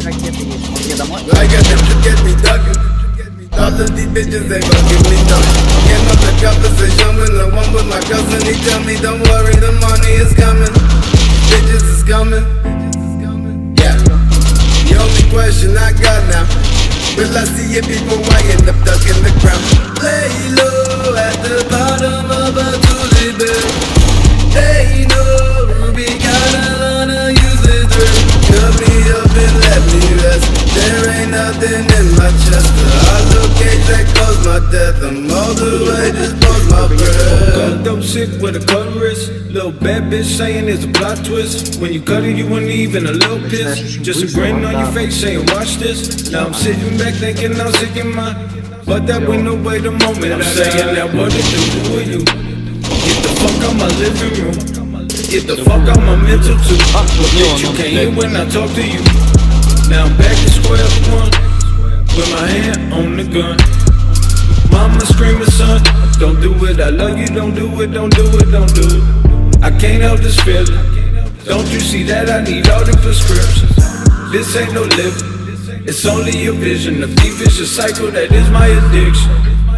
get get me. Get me ducking. All of these bitches, they gon' give me nothing. Came up the coppers and the one with my cousin. He tell me, don't worry, the money is coming. Bitches is coming. Yeah. The only question I got now, will I see your people? I end up ducking the ground. Nothing in my chest. I look that cause my death. I'm all the way, just bust my breath. Cut dope sick with a cut wrist. Little bad bitch saying it's a plot twist. When you cut it, you wouldn't even a little piss. Just a grin on your face saying, watch this. Now I'm sitting back thinking I'm sick in my. But that went away the moment I'm saying that what it do to you. Get the fuck out my living room. Get the fuck out my mental too. Bitch, you can't hear when I talk to you. Now I'm back to square one. With my hand on the gun. Mama screaming, son, don't do it. I love you, don't do it, don't do it, don't do it. I can't help this feeling. Don't you see that I need all the prescriptions? This ain't no living. It's only a vision, a vicious cycle that is my addiction.